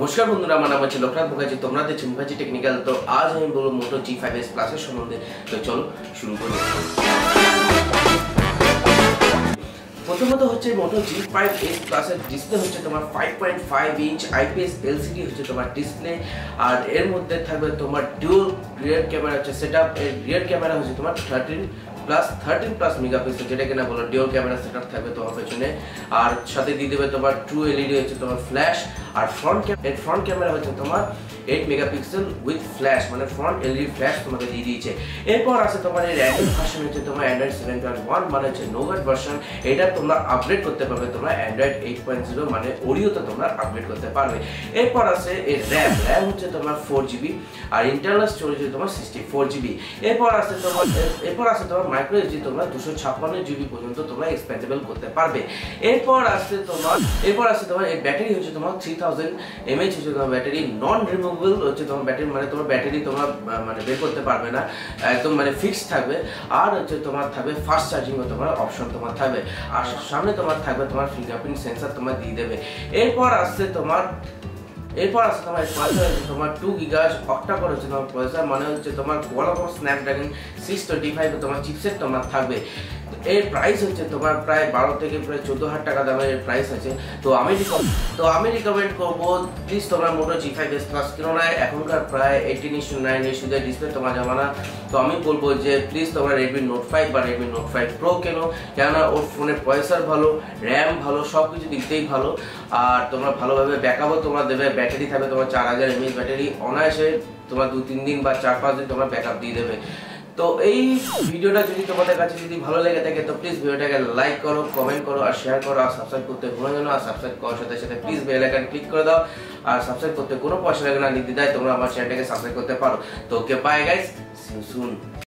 নমস্কার বন্ধুরা, আমার নাম হচ্ছে লোকনাথ মুখার্জি, তোমরা দেখছ মুখার্জি টেকনিক্যাল তো আজ আমি বলব মোটো জি ফাইভ এস প্লাসের সম্বন্ধে। তো চলো, শুরু করি। প্রথমত হচ্ছে মোটো জি ফাইভ এস প্লাসের ডিসপ্লে হচ্ছে তোমার five point five inch IPS LCD হচ্ছে তোমার ডিসপ্লে আর এর মধ্যে থাকবে তোমার ডিউল রিয়ার ক্যামেরা হচ্ছে সেট আপ এর রিয়ার ক্যামেরা হচ্ছে তোমার thirteen plus thirteen plus megapixel যেটা কিনা বলো ডিওর ক্যামেরা সেট আপ থাকবে তোমার পেছনে। আর সাথে দিয়ে দেবে তোমার ট্রু এলইডি হচ্ছে তোমার ফ্ল্যাশ আর ফ্রন্ট এর ফ্রন্ট ক্যামেরা হচ্ছে তোমার এইট মেগাপিক্সেল উইথ ফ্ল্যাশ মানে ফ্রন্ট এলইডি ফ্ল্যাশ তোমাকে দিয়ে দিয়েছে। এরপর আছে তোমার এর অ্যান্ড্রয়েড ভার্সন হচ্ছে তোমার অ্যান্ড্রয়েড সেভেন পয়েন্ট ওয়ান মানে হচ্ছে নোভেট ভার্সন এটা তোমরা আপগ্রেড করতে পারবে, তোমরা অ্যান্ড্রয়েড এইট পয়েন্ট জিরো মানে ওরিওতে তোমরা আপগ্রেড করতে পারবে। এরপর আছে এর র্যাম র্যাম হচ্ছে তোমার ফোর জিবি আর ইন্টারনাল স্টোরেজ হচ্ছে তোমার সিক্সটি ফোর জিবি এরপর আছে তোমার, এরপর আছে তোমার মাইক্রো এসডি তোমরা দুশো ছাপ্পান্ন জিবি পর্যন্ত তোমরা এক্সপেন্ডেবল করতে পারবে। এরপর আসছে তোমার, এরপর আসছে তোমার এই ব্যাটারি হচ্ছে তোমার থ্রি থাউজেন্ড এমএইচ হচ্ছে তোমার ব্যাটারি নন রিমুভেবল হচ্ছে তোমার ব্যাটারি মানে তোমার ব্যাটারি তোমরা মানে বের করতে পারবে না। একদম মানে ফিক্স থাকবে। আর হচ্ছে তোমার থাকবে ফাস্ট চার্জিং তোমার অপশন তোমার থাকবে। আর সামনে তোমার থাকবে তোমার ফিঙ্গারপ্রিন্ট সেন্সার তোমার দিয়ে দেবে। এরপর আসছে তোমার এরপর আসছে তোমার প্রসেসর তোমার টু গিগাজ অক্টা করে হচ্ছে তোমার প্রসেসর মানে হচ্ছে তোমার Qualcomm Snapdragon six twenty five তোমার চিপসেট তোমার থাকবে। এর প্রাইস হচ্ছে তোমার প্রায় বারো থেকে প্রায় চোদ্দ হাজার টাকা দামের এর প্রাইস আছে। তো আমি তো আমি রিকমেন্ড করব প্লিজ তোমরা Moto G five S plus কেননা এখনকার প্রায় এইটিন ইস্যু নাইন ইস্যুদের ডিসপ্লে তোমার জামানা। তো আমি বলব যে প্লিজ তোমরা রেডমি নোট ফাইভ বা রেডমি নোট ফাইভ প্রো কেন, কেননা ওর ফোনের প্রসেসর ভালো র্যাম ভালো সব কিছু দিকতেই ভালো। আর তোমরা ভালোভাবে ব্যাকআপও তোমরা দেবে ব্যাটারি থাকবে তোমার চার হাজার এমএইচ ব্যাটারি অনায়াসে তোমার দু তিন দিন বা চার পাঁচ দিন তোমরা ব্যাকআপ দিয়ে দেবে। তো এই ভিডিওটা যদি তোমাদের কাছে যদি ভালো লেগে থাকে, তো প্লিজ ভিডিওটাকে লাইক করো কমেন্ট করো, আর শেয়ার করো, আর সাবস্ক্রাইব করতে ভুলো যেন আর সাবস্ক্রাইব করার সাথে সাথে প্লিজ বেল আইকন ক্লিক করে দাও, আর সাবস্ক্রাইব করতে কোনো পয়সা লাগে না নির্দিদায় তোমরা আমার চ্যানেলটাকে সাবস্ক্রাইব করতে পারো। তো ওকে বাই গাইস সুন